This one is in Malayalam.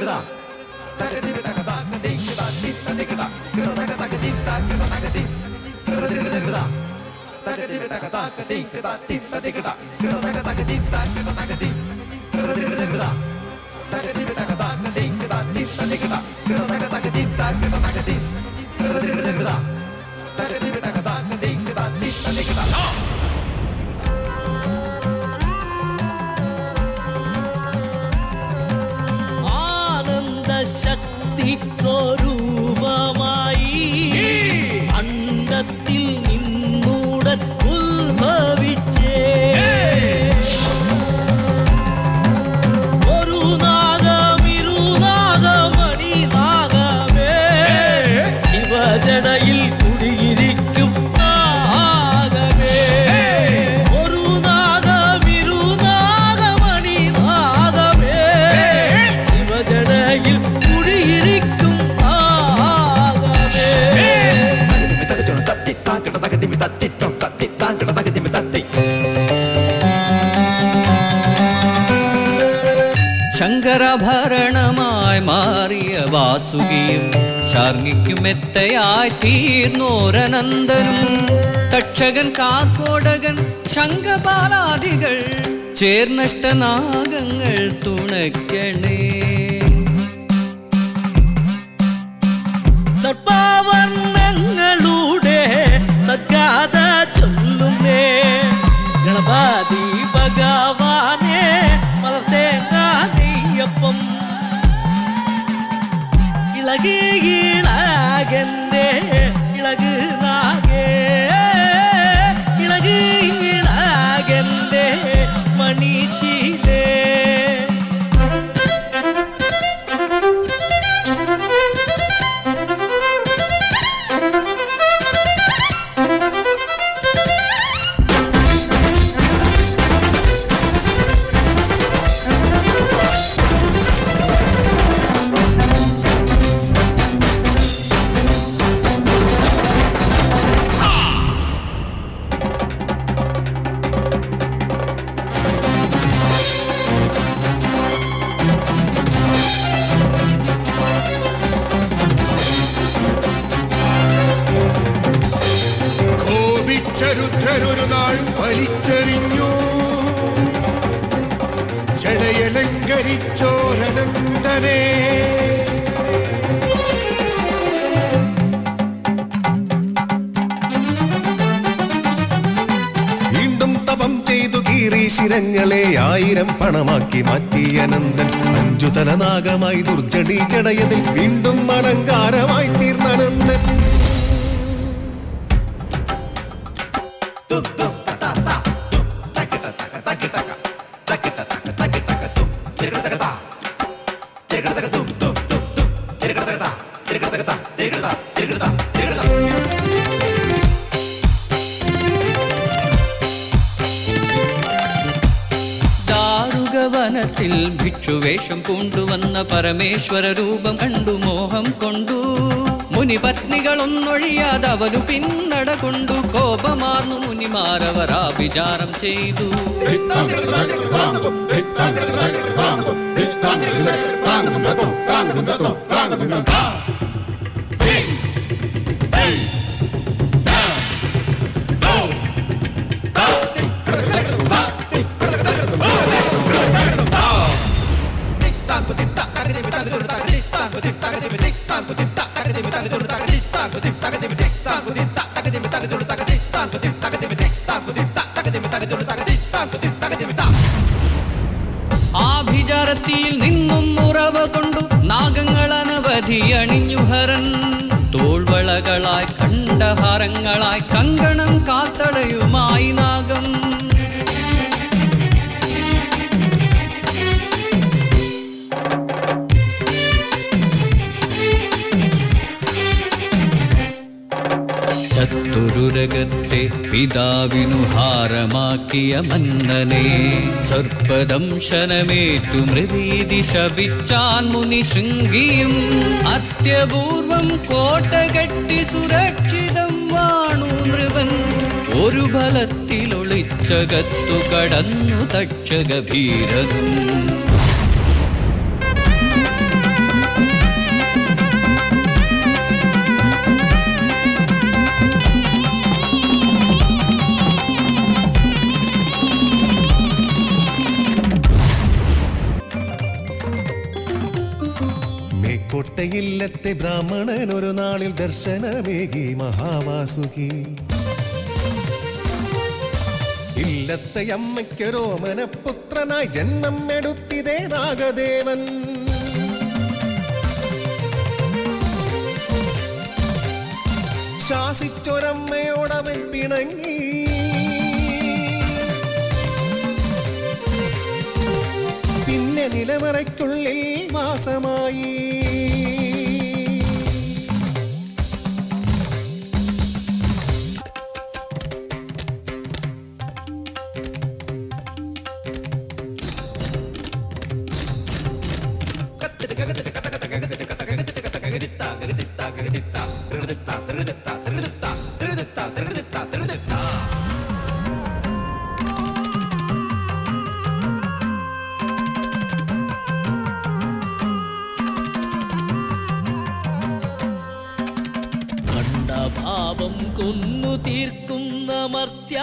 కదా తగది తగదా కది కదా తిట్టది కదా కృతగ తగది తగద తగది కృతది కదా తగది తగదా కది కదా తిట్టది కదా కృతగ తగది తగద తగది కృతది కదా తగది తగదా ശക്തി സ്വരൂപമായി. ശങ്കരഭരണമായി മാറിയ വാസുകിയും ശർണിക്കുമെത്തയായി മെത്തയായി തീർന്നോരനന്ദനും തക്ഷകൻ കാക്കോടകൻ ശങ്കപാലാദികൾ ചേർന്നഷ്ടനാഗങ്ങൾ തുണയ്ക്കണേ. സർപ്പാവർണങ്ങളുടെ സദ്ഗാഥ ചൊല്ലുന്നേ ഗണപതി ഭഗവാനെ ഇളകി ഇളകന്റെ ഇളക് നാഗേ ഇളകി കോപിച്ചരുദ്രനൊരു നാൾ വലിച്ചെറിഞ്ഞു ജടയലങ്കരിച്ചോരനന്ദനെ. ശിരങ്ങളെ ആയിരം പണമാക്കി മാറ്റി അനന്തൻ. അഞ്ചുതല നാഗമായി ദുർജടി ജടയതിൽ വീണ്ടും അലങ്കാരമായി തീർന്ന ദാരുകവനത്തിൽ ഭിക്ഷുവേഷം കൊണ്ടുവന്ന പരമേശ്വര രൂപം കണ്ടു മോഹം കൊണ്ടു. മുനിപത്നികളൊന്നൊഴിയാതെ അവനു പിന്നട കൊണ്ടു. കോപമാർന്നു മുനിമാരവരാഭിചാരം ചെയ്തു. ആഭിചാരത്തിൽ അനവധി അണിഞ്ഞുഹരൻ തോൾവളകളായി കണ്ടഹാരങ്ങളായി കങ്കണം കാത്തടയുമായി നാഗം ചത്തുരുരകത്തെ പിതാവിനു ഹാരമാക്കിയ മന്നനെ സർപ്പദംശനമേറ്റു മൃതീതി ശപിച്ചാൻ മുനി ശൃംഗിയും അത്യപൂർവം കോട്ട കെട്ടി സുരക്ഷിതം വാണു നൃവൻ ഒരു ഫലത്തിലൊളിച്ചകത്തു കടന്നു തക്ഷക കൊട്ടയില്ലത്തെ ബ്രാഹ്മണൻ ഒരു നാളിൽ ദർശനമേകി മഹാവാസുകി. ഇല്ലത്തെ അമ്മയ്ക്ക് പുത്രനായി ജന്മം എടുത്തിതേ നാഗദേവൻ. ശാസിച്ചൊരമ്മയോടവൻ പിണങ്ങി. പിന്നെ നിലമറയ്ക്കുള്ളിൽ വാസമായി. പാപം കൊന്നു തീർക്കുന്ന മർത്യ.